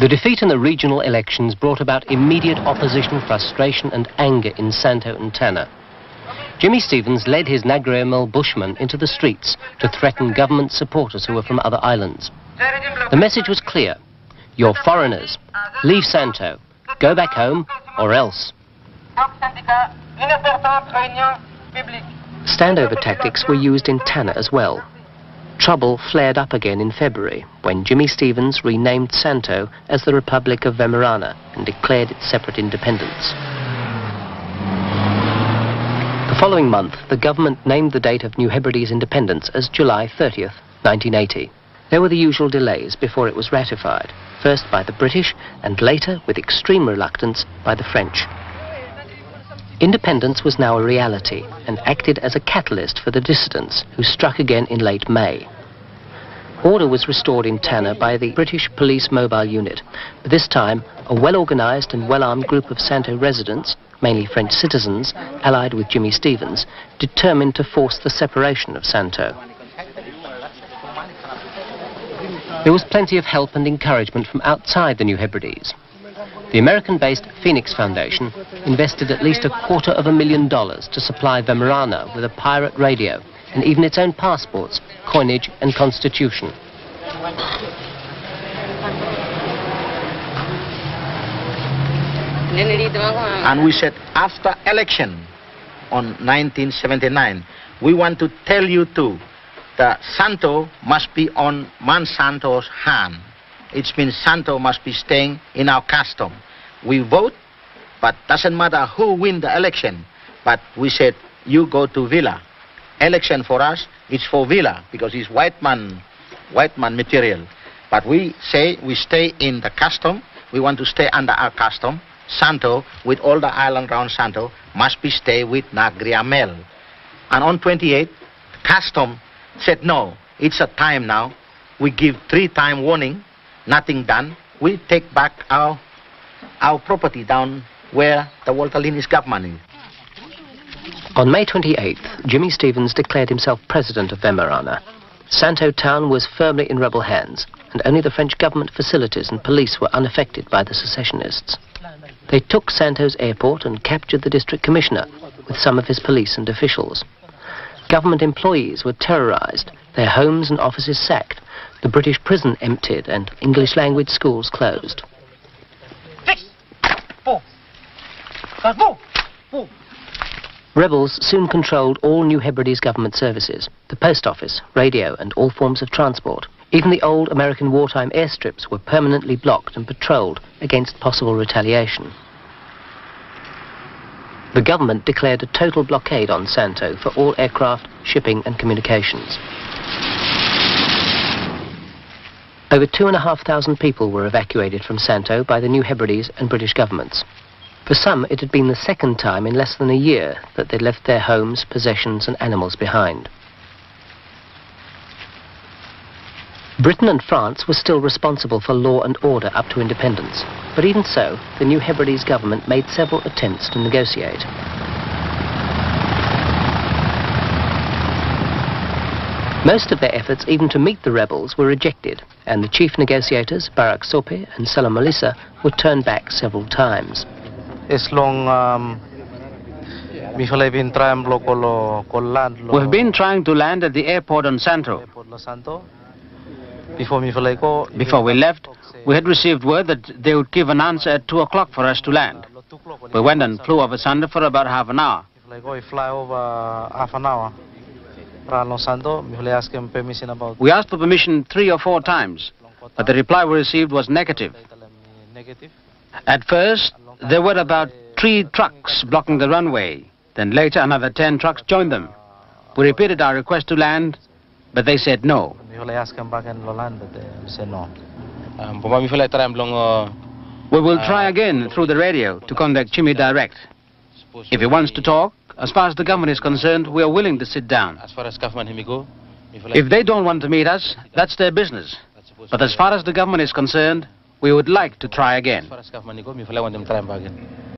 The defeat in the regional elections brought about immediate opposition, frustration and anger in Santo and Tanna. Jimmy Stevens led his Nagriamel bushmen into the streets to threaten government supporters who were from other islands. The message was clear. You're foreigners. Leave Santo. Go back home or else. Standover tactics were used in Tanna as well. Trouble flared up again in February when Jimmy Stevens renamed Santo as the Republic of Vemerana and declared its separate independence. The following month, the government named the date of New Hebrides' independence as July 30th, 1980. There were the usual delays before it was ratified, first by the British and later, with extreme reluctance, by the French. Independence was now a reality and acted as a catalyst for the dissidents who struck again in late May. Order was restored in Tanna by the British Police Mobile Unit, but this time a well-organised and well-armed group of Santo residents, mainly French citizens, allied with Jimmy Stevens, determined to force the separation of Santo. There was plenty of help and encouragement from outside the New Hebrides. The American-based Phoenix Foundation invested at least a quarter of a million dollars to supply Vemerana with a pirate radio and even its own passports, coinage and constitution. And we said after election on 1979, we want to tell you too that Santo must be on Monsanto's hand. It means Santo must be staying in our custom. We vote, but doesn't matter who win the election. But we said, you go to Vila. Election for us, it's for Vila, because it's white man, white man material. But we say we stay in the custom. We want to stay under our custom. Santo, with all the island around Santo, must be stay with Nagriamel. And on 28, custom said, no, it's a time now. We give three time warning, nothing done. We take back our, our property down where the Walter Lini is governing. On May 28th, Jimmy Stevens declared himself president of Vemerana. Santo town was firmly in rebel hands, and only the French government facilities and police were unaffected by the secessionists. They took Santo's airport and captured the district commissioner with some of his police and officials. Government employees were terrorized, their homes and offices sacked, the British prison emptied and English language schools closed. Rebels soon controlled all New Hebrides government services, the post office, radio and all forms of transport. Even the old American wartime airstrips were permanently blocked and patrolled against possible retaliation. The government declared a total blockade on Santo for all aircraft, shipping and communications. Over two and a half thousand people were evacuated from Santo by the New Hebrides and British governments. For some, it had been the second time in less than a year that they'd left their homes, possessions and animals behind. Britain and France were still responsible for law and order up to independence. But even so, the New Hebrides government made several attempts to negotiate. Most of their efforts even to meet the rebels were rejected, and the chief negotiators, Barak Sope and Salam Molisa, were turned back several times. As long um, We've been trying to land at the airport on Santo. Before we left, we had received word that they would give an answer at 2 o'clock for us to land. We went and flew over Santo for about half an hour. We asked for permission three or four times, but the reply we received was negative. At first, there were about three trucks blocking the runway. Then later, another ten trucks joined them. We repeated our request to land, but they said no. We will try again through the radio to contact Jimmy direct. If he wants to talk, as far as the government is concerned, we are willing to sit down. As far as government, go. If they don't want to meet us, that's their business. But as far as the government is concerned, we would like to try again.